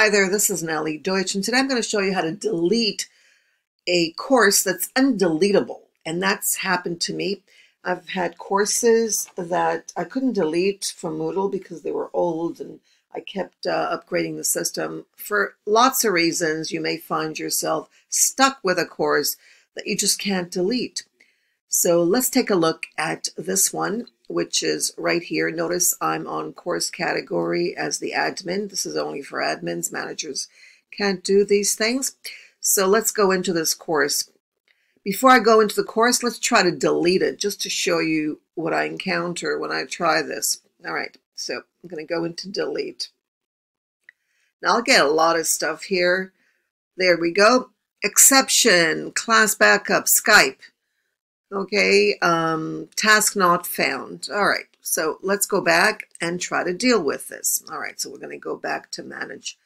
Hi there, this is Nellie Deutsch, and today I'm going to show you how to delete a course that's undeletable. And that's happened to me. I've had courses that I couldn't delete from Moodle because they were old and I kept uh, upgrading the system. For lots of reasons, you may find yourself stuck with a course that you just can't delete. So let's take a look at this one, which is right here. Notice I'm on course category as the admin. This is only for admins. Managers can't do these things. So let's go into this course. Before I go into the course, let's try to delete it just to show you what I encounter when I try this. All right, so I'm going to go into delete. Now I'll get a lot of stuff here. There we go. Exception, class backup, Skype. Okay, um, task not found. All right, so let's go back and try to deal with this. All right, so we're going to go back to manage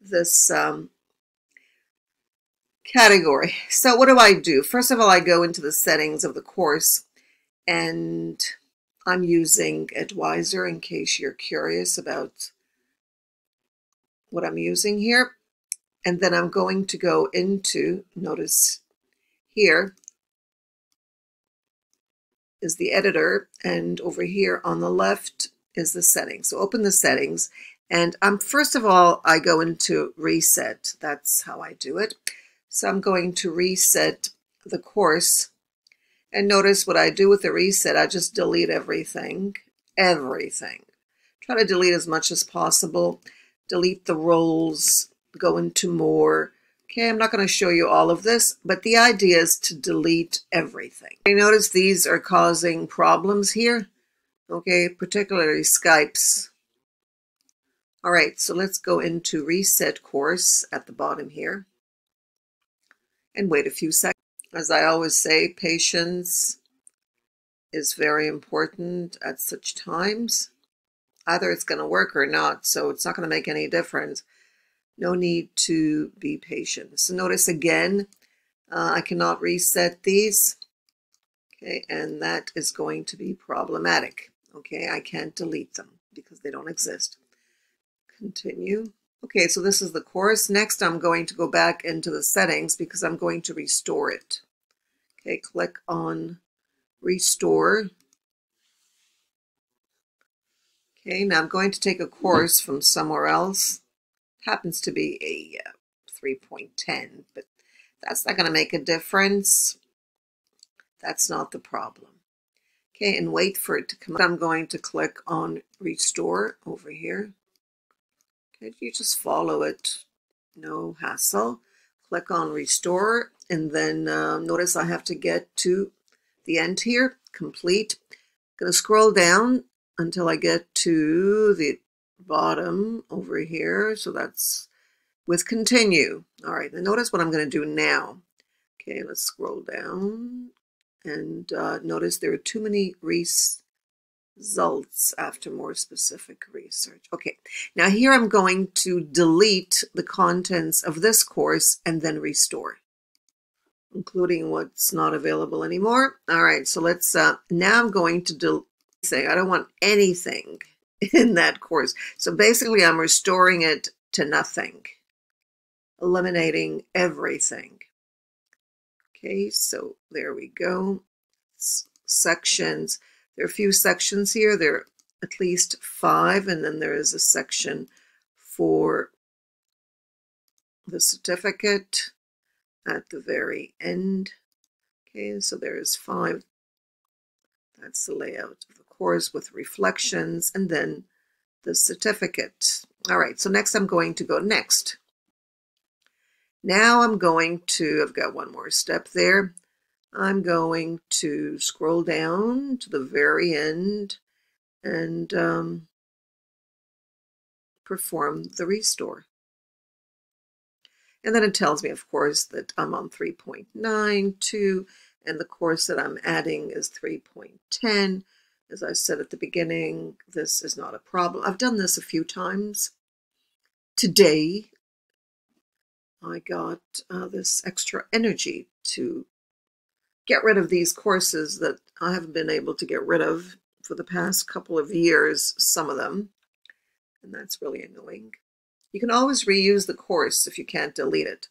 this um, category. So what do I do? First of all, I go into the settings of the course and I'm using Edwiser in case you're curious about what I'm using here. And then I'm going to go into, notice here, is the editor and over here on the left is the settings. So open the settings and I'm first of all, I go into reset. That's how I do it. So I'm going to reset the course and notice what I do with the reset. I just delete everything, everything. Try to delete as much as possible. Delete the roles, go into more, Okay, I'm not going to show you all of this, but the idea is to delete everything. You notice these are causing problems here, okay, particularly Skypes. All right, so let's go into reset course at the bottom here and wait a few seconds. As I always say, patience is very important at such times. Either it's going to work or not, so it's not going to make any difference. No need to be patient. So notice again, uh, I cannot reset these. Okay, and that is going to be problematic. Okay, I can't delete them because they don't exist. Continue. Okay, so this is the course. Next, I'm going to go back into the settings because I'm going to restore it. Okay, click on Restore. Okay, now I'm going to take a course from somewhere else happens to be a uh, 3.10, but that's not going to make a difference. That's not the problem. Okay, and wait for it to come. I'm going to click on Restore over here. Okay, you just follow it, no hassle. Click on Restore, and then uh, notice I have to get to the end here, complete. I'm going to scroll down until I get to the bottom over here. So that's with continue. All right, and notice what I'm going to do now. Okay, let's scroll down and uh, notice there are too many results after more specific research. Okay, now here I'm going to delete the contents of this course and then restore, including what's not available anymore. All right, so let's, uh, now I'm going to say I don't want anything in that course. So basically, I'm restoring it to nothing, eliminating everything. Okay, so there we go. Sections. There are a few sections here. There are at least five, and then there is a section for the certificate at the very end. Okay, so there is five. That's the layout of the course with reflections and then the certificate. All right, so next I'm going to go next. Now I'm going to, I've got one more step there. I'm going to scroll down to the very end and um, perform the restore. And then it tells me, of course, that I'm on 3.92 and the course that I'm adding is 3.10. As I said at the beginning, this is not a problem. I've done this a few times. Today, I got uh, this extra energy to get rid of these courses that I haven't been able to get rid of for the past couple of years, some of them, and that's really annoying. You can always reuse the course if you can't delete it.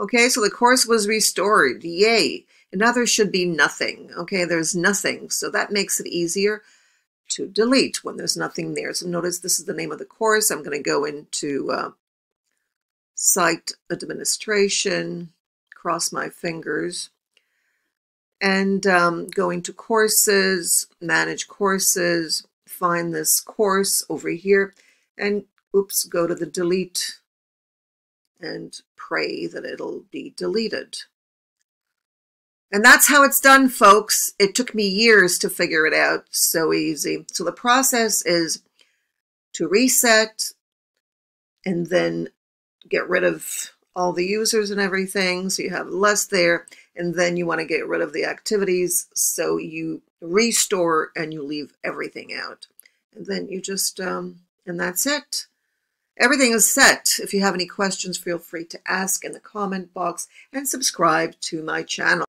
Okay, so the course was restored. Yay. There should be nothing. Okay, there's nothing. So that makes it easier to delete when there's nothing there. So notice this is the name of the course. I'm going to go into uh, site administration, cross my fingers, and um, go into courses, manage courses, find this course over here, and oops, go to the delete and pray that it'll be deleted. And that's how it's done, folks. It took me years to figure it out. So easy. So the process is to reset and then get rid of all the users and everything. So you have less there. And then you want to get rid of the activities. So you restore and you leave everything out. And then you just, um, and that's it. Everything is set. If you have any questions, feel free to ask in the comment box and subscribe to my channel.